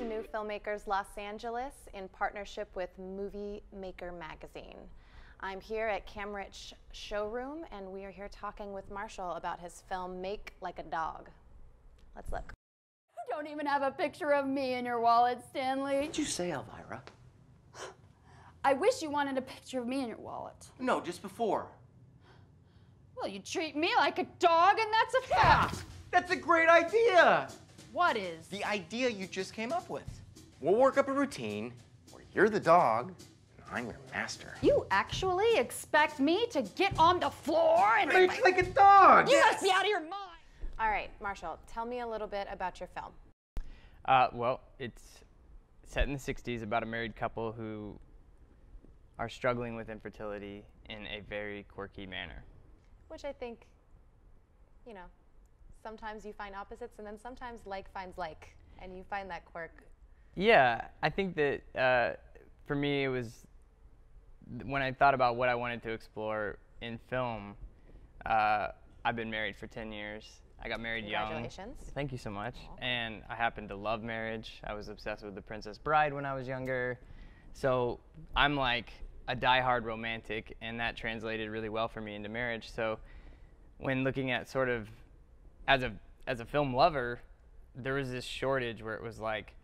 to New Filmmakers Los Angeles in partnership with Movie Maker Magazine. I'm here at Camrich Showroom and we are here talking with Marshall about his film Make Like a Dog. Let's look. You don't even have a picture of me in your wallet, Stanley. What did you say, Elvira? I wish you wanted a picture of me in your wallet. No, just before. Well, you treat me like a dog, and that's a fact. Yeah, That's a great idea. What is? The idea you just came up with. We'll work up a routine where you're the dog and I'm your master. You actually expect me to get on the floor and Make like a dog. You must be out of your mind. All right, Marshall, tell me a little bit about your film. Uh, well, it's set in the 60s about a married couple who are struggling with infertility in a very quirky manner. Which I think, you know, sometimes you find opposites and then sometimes like finds like and you find that quirk. Yeah, I think that uh, for me it was when I thought about what I wanted to explore in film. Uh, I've been married for 10 years. I got married young. Congratulations. Thank you so much. And I happen to love marriage. I was obsessed with The Princess Bride when I was younger. So I'm like a die-hard romantic, and that translated really well for me into marriage. So when looking at sort of as a as a film lover, there was this shortage where it was like,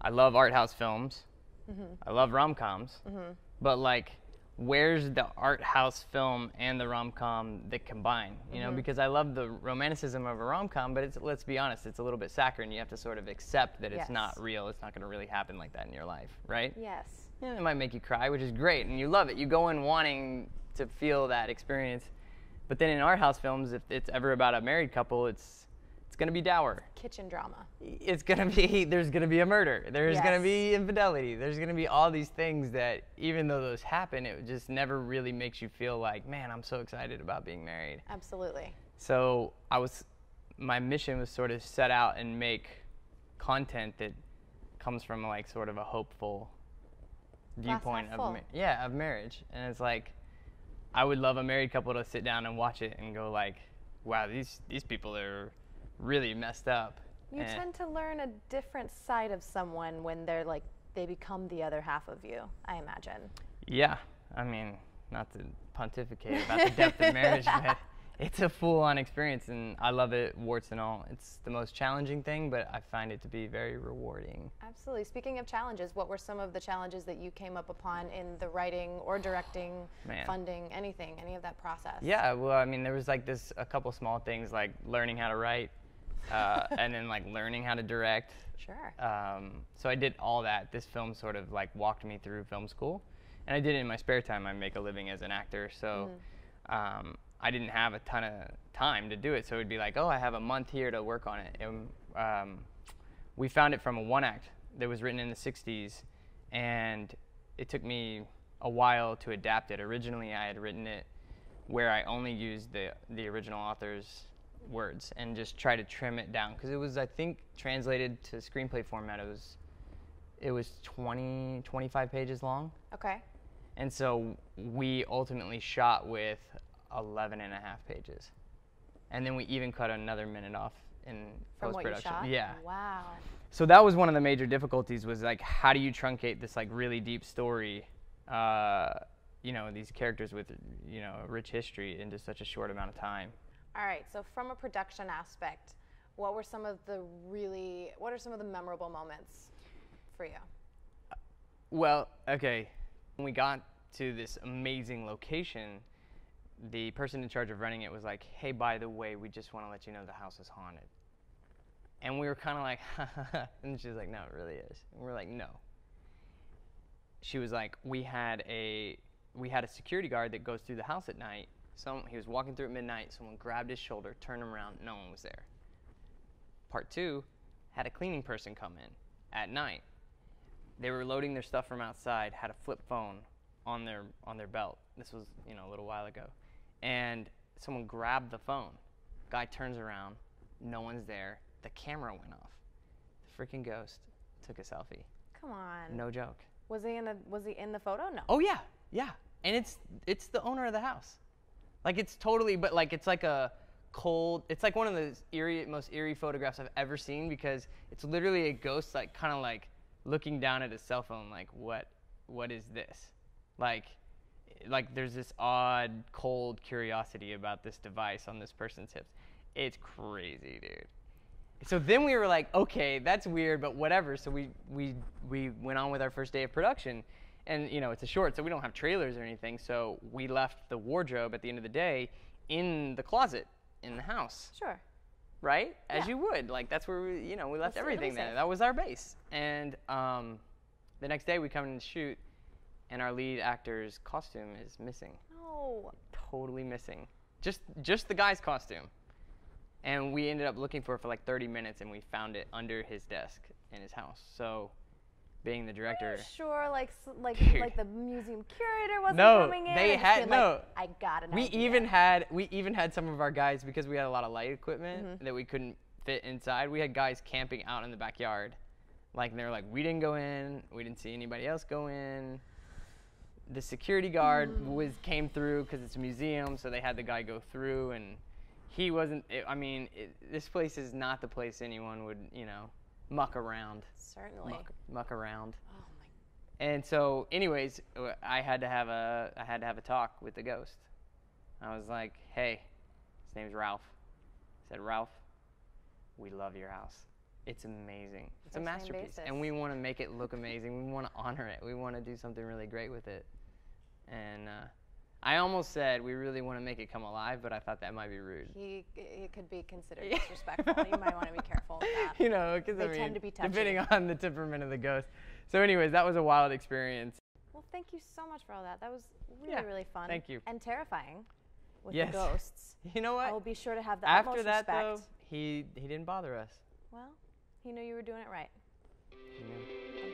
I love art house films, mm-hmm. I love rom coms, mm-hmm. but like, where's the art house film and the rom com that combine? You know, mm-hmm. because I love the romanticism of a rom com, but it's let's be honest, it's a little bit saccharine. You have to sort of accept that it's Yes. not real. It's not going to really happen like that in your life, right? Yes. Yeah, it might make you cry, which is great, and you love it. You go in wanting to feel that experience. But then in art house films, if it's ever about a married couple, it's it's gonna be dour. Kitchen drama. It's gonna be there's gonna be a murder. There's gonna be infidelity. There's gonna be all these things that even though those happen, it just never really makes you feel like, man, I'm so excited about being married. Absolutely. So I was, my mission was sort of set out and make content that comes from like sort of a hopeful viewpoint of yeah of marriage, and it's like I would love a married couple to sit down and watch it and go like, wow, these these people are really messed up. You And- tend to learn a different side of someone when they're like they become the other half of you, I imagine. Yeah, I mean, not to pontificate about the depth of marriage, but it's a full-on experience, and I love it, warts and all. It's the most challenging thing, but I find it to be very rewarding. Absolutely. Speaking of challenges, what were some of the challenges that you came up upon in the writing or directing, funding, anything, any of that process? Yeah, well, I mean, there was like this a couple small things like learning how to write, uh, and then like learning how to direct. Sure. Um, so I did all that. This film sort of like walked me through film school, and I did it in my spare time. I make a living as an actor, so um, I didn't have a ton of time to do it. So it'd be like, oh, I have a month here to work on it. And, um, we found it from a one act that was written in the '60s, and it took me a while to adapt it. Originally, I had written it where I only used the the original author's words and just try to trim it down because it was I think translated to screenplay format. It was it was 20 25 pages long, Okay. and so we ultimately shot with 11 and a half pages, and then we even cut another minute off in From post production. Yeah. Wow. So that was one of the major difficulties was like how do you truncate this like really deep story, uh, you know, these characters with you know rich history into such a short amount of time. All right. So from a production aspect, what were some of the really what are some of the memorable moments for you? Well, okay, when we got to this amazing location, the person in charge of running it was like, "Hey, by the way, we just want to let you know the house is haunted." And we were kind of like, and she's like, "No, it really is." And we're like, "No." She was like, "We had a we had a security guard that goes through the house at night. Some he was walking through at midnight. Someone grabbed his shoulder, turned him around. No one was there." Part two had a cleaning person come in at night they were loading their stuff from outside, had a flip phone on their on their belt. This was, you know, a little while ago. And someone grabbed the phone. Guy turns around, no one's there. The camera went off. The freaking ghost took a selfie. Come on. No joke. Was he in the was he in the photo? No. Oh yeah, yeah. And it's it's the owner of the house. Like it's totally, but like it's like a cold. It's like one of the eerie, most eerie photographs I've ever seen because it's literally a ghost like kind of like looking down at his cell phone like what what is this? Like like there's this odd cold curiosity about this device on this person's hips. It's crazy, dude. So then we were like, okay, that's weird, but whatever. So we we we went on with our first day of production, and you know it's a short, so we don't have trailers or anything. So we left the wardrobe at the end of the day in the closet in the house, Sure. right? As Yeah. you would. Like that's where we, you know, we left be everything there. That was our base. And um, the next day we come in and shoot, and our lead actor's costume is missing No. totally missing. Just just the guy's costume. And we ended up looking for it for like 30 minutes and we found it under his desk in his house. So being the Are director, you sure, like, like, Dude. like the museum curator wasn't No, coming in? they had- being no. Like, I got an we idea." even had we even had some of our guys because we had a lot of light equipment Mm-hmm. that we couldn't fit inside. We had guys camping out in the backyard. Like they were like, we didn't go in, we didn't see anybody else go in. The security guard Mm. was came through because it's a museum, so they had the guy go through, and he wasn't. It, I mean, it, this place is not the place anyone would, you know, muck around, certainly. muck, muck around. Oh my. And so, anyways, I had to have a I had to have a talk with the ghost. I was like, "Hey, his name's Ralph." I said, "Ralph, we love your house. It's amazing. It's a First name masterpiece, and we want to make it look amazing. We want to honor it. We want to do something really great with it." And uh, I almost said we really want to make it come alive, but I thought that might be rude. He, it could be considered disrespectful. you might want to be careful with that. you know, because I mean, tend to be touchy. depending on the temperament of the ghost. So, anyways, that was a wild experience. Well, thank you so much for all that. That was really, Yeah, really fun. thank you. And terrifying with Yes. the ghosts. You know what? I will be sure to have the After that, respect. though, he he didn't bother us. Well, he knew you were doing it right. you